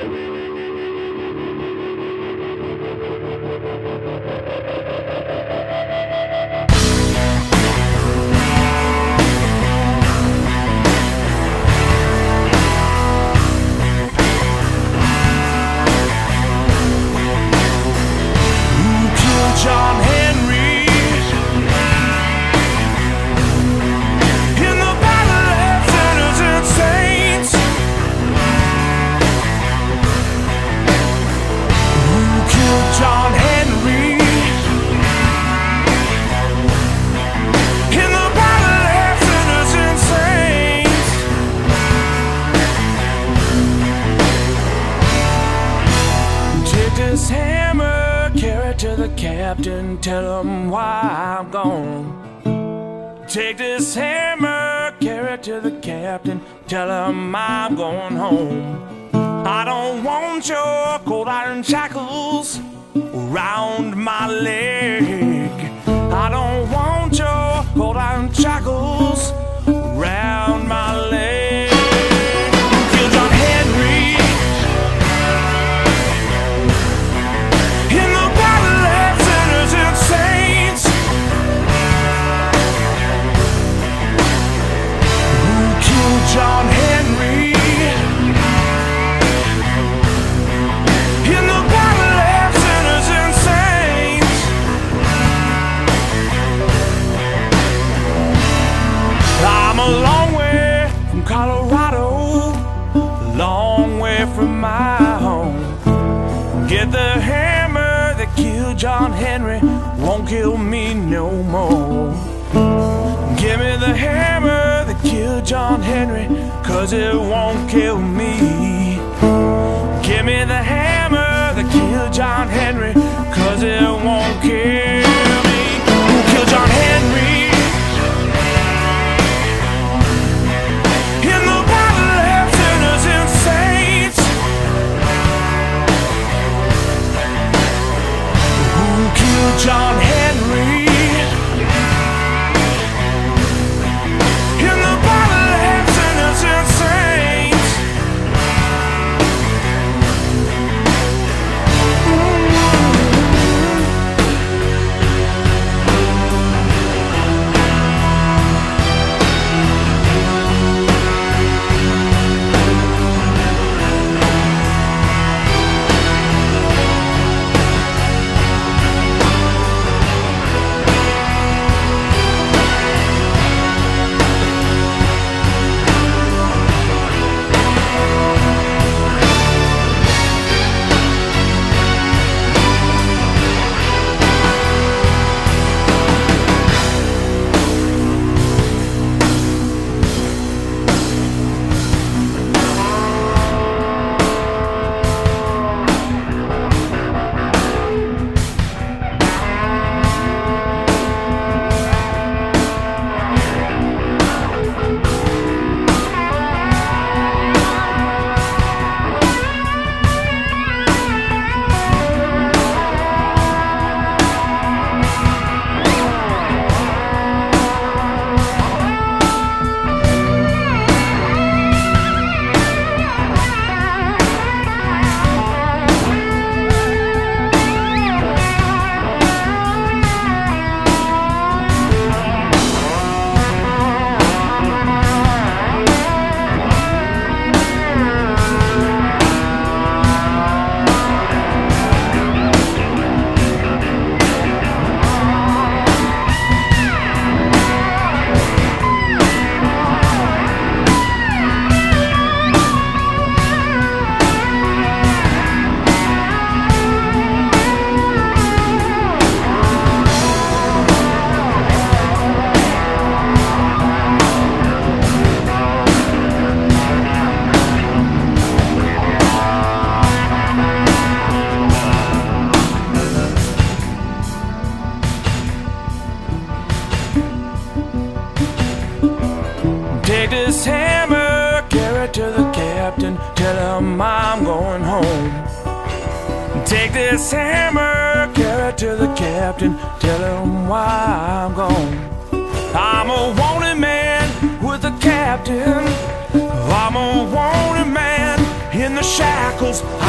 John John Henry, cause it won't kill shackles.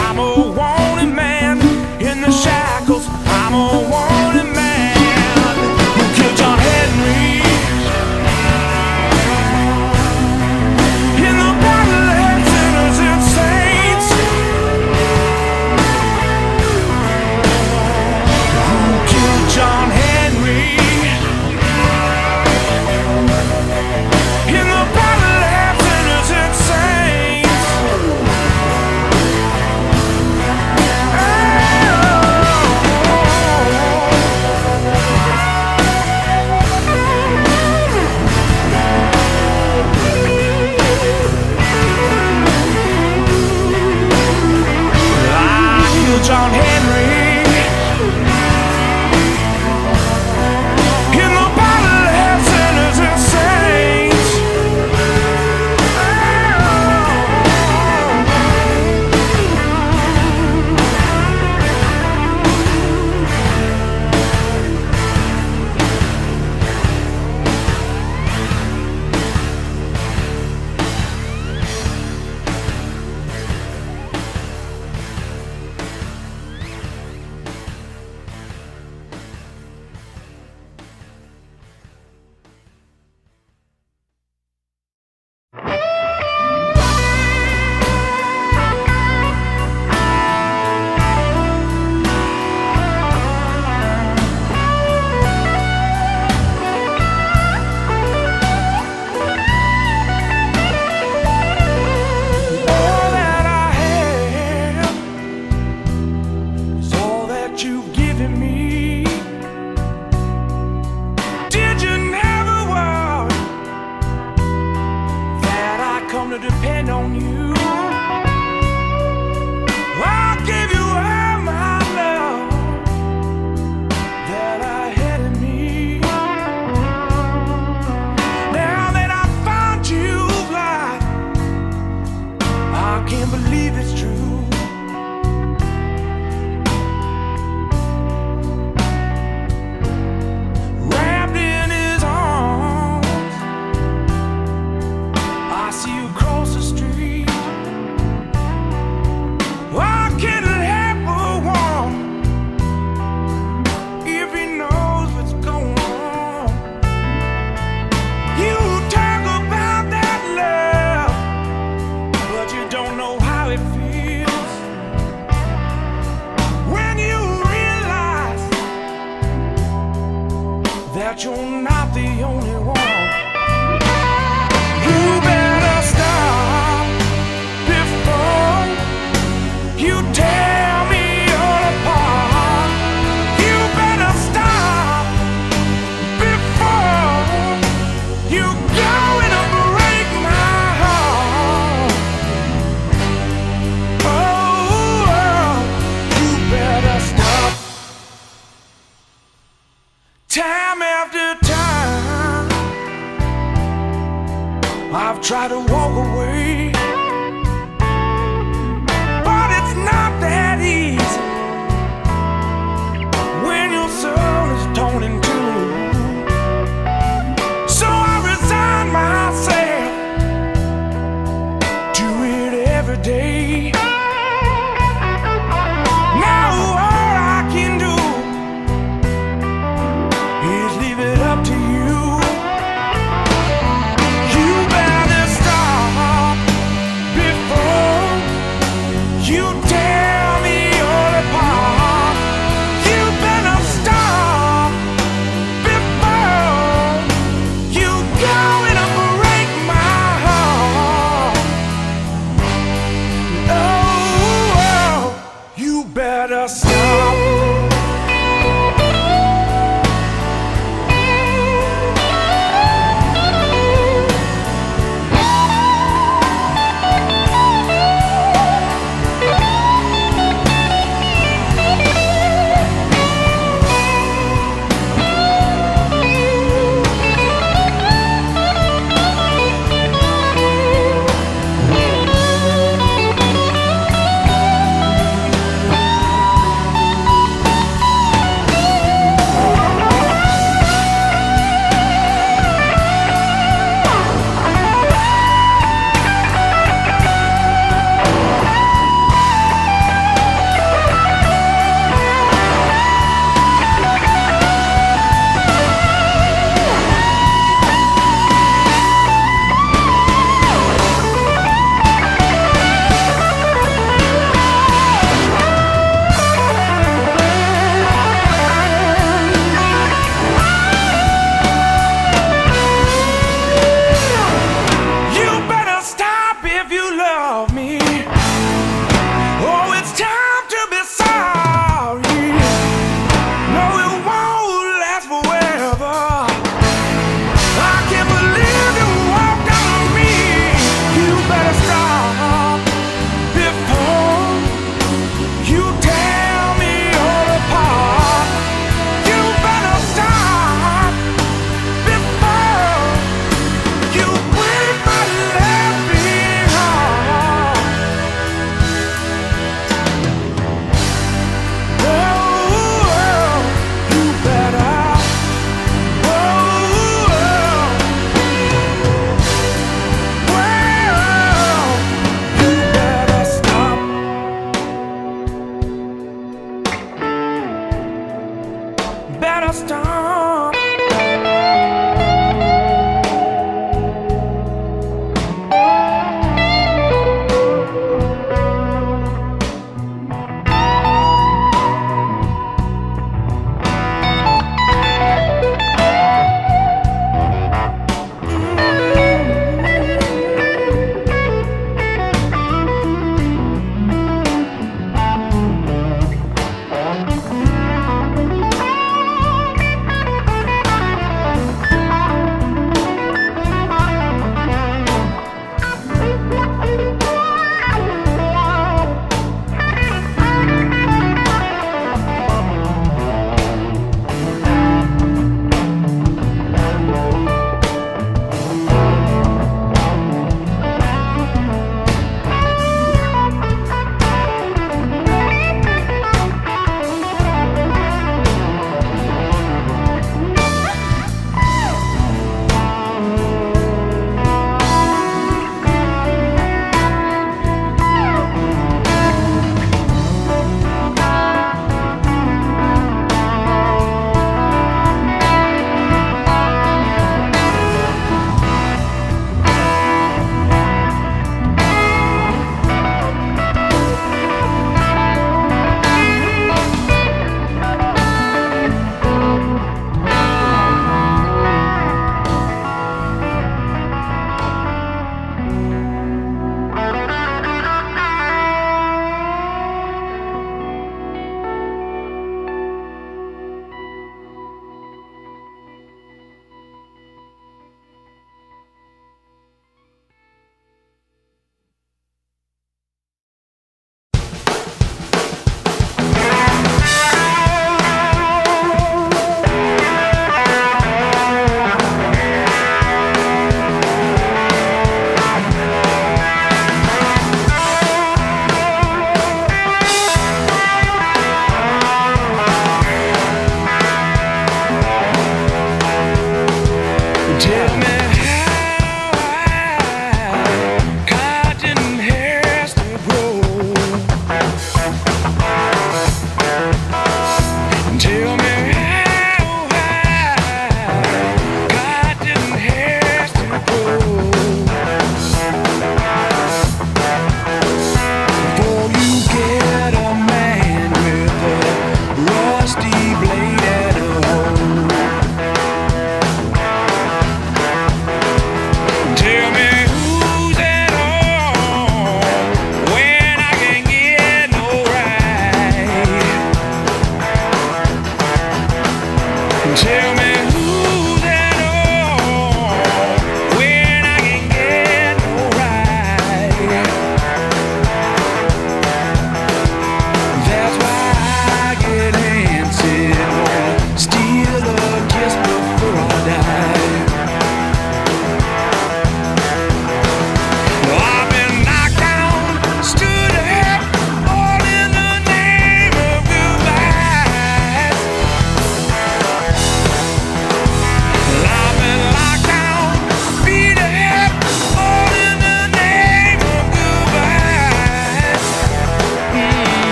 Tried to walk away,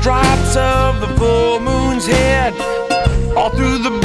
stripes of the full moon's head. All through the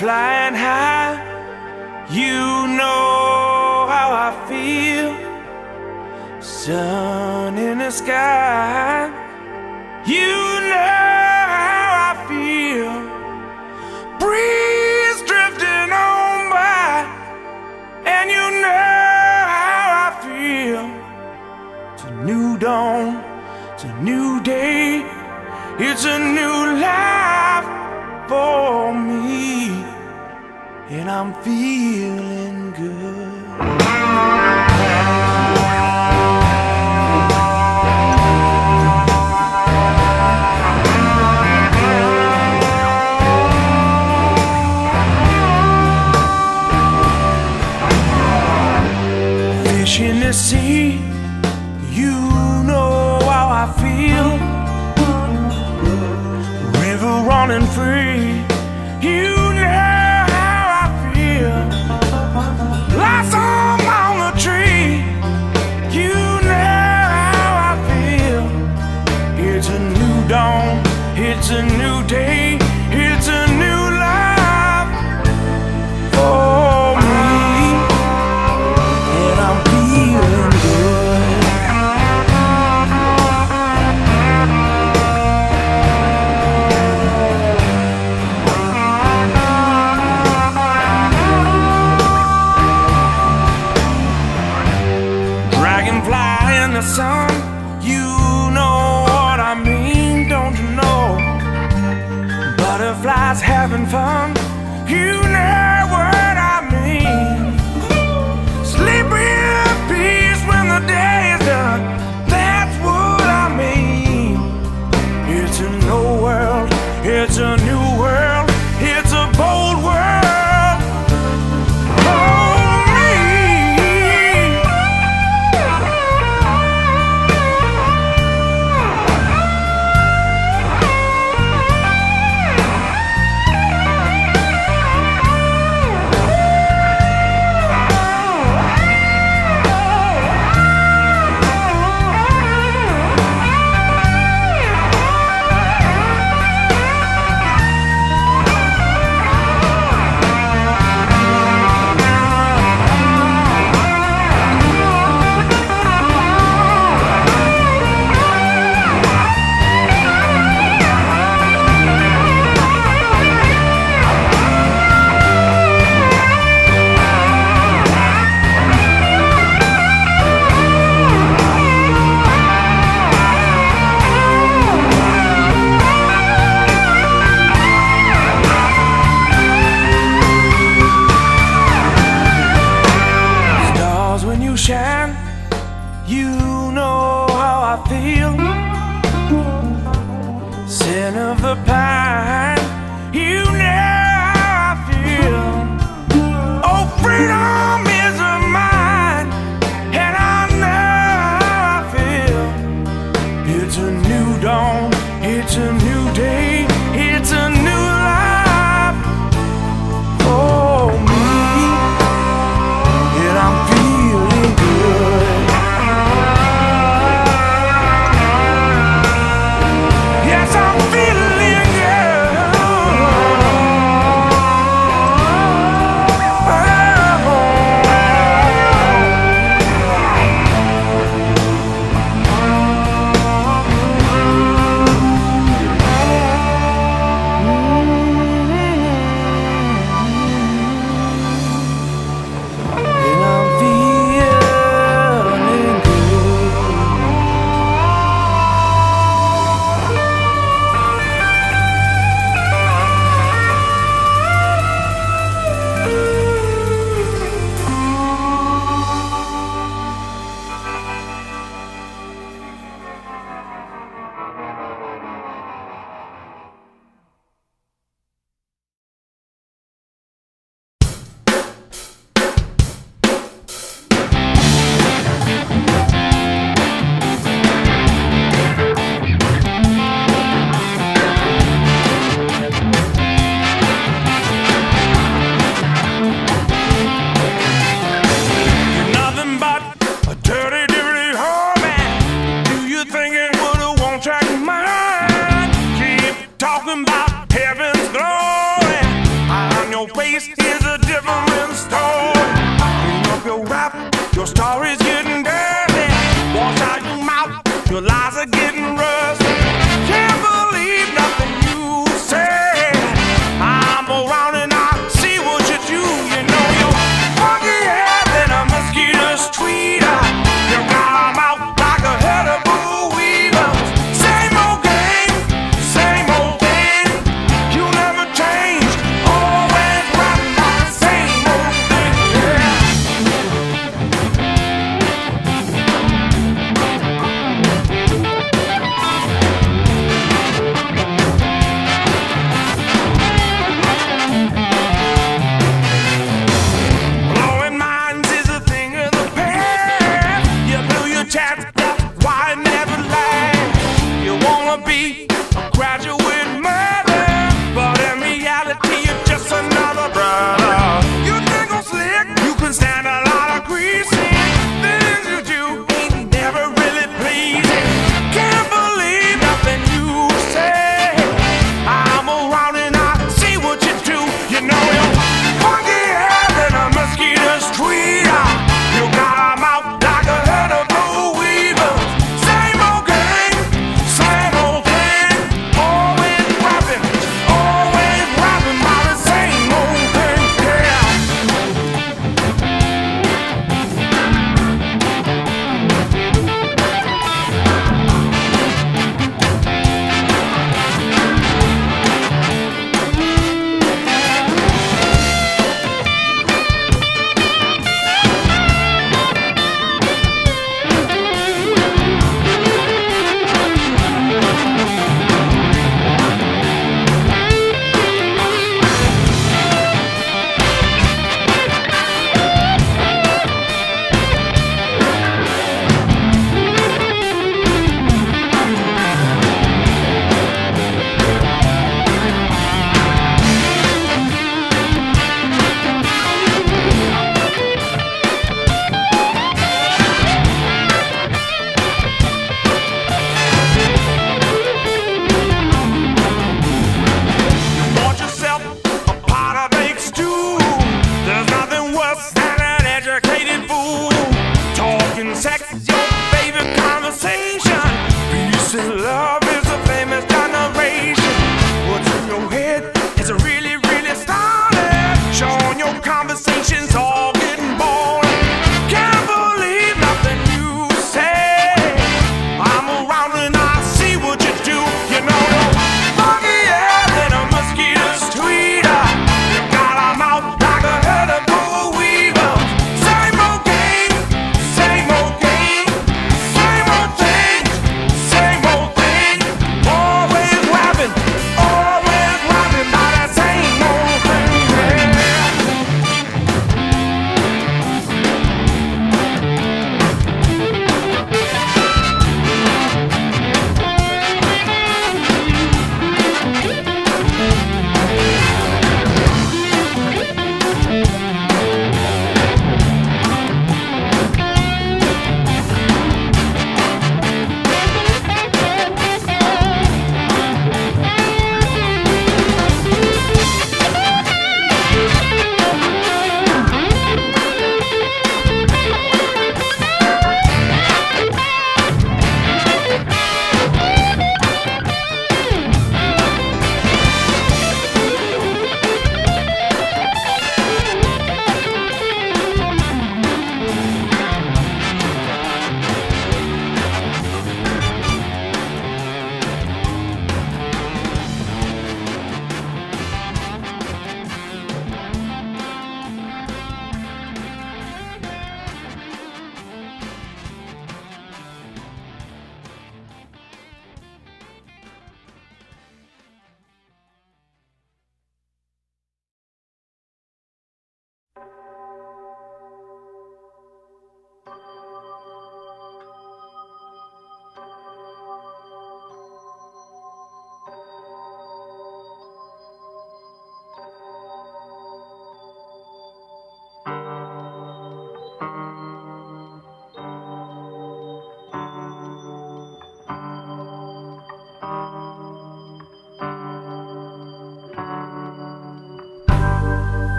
birds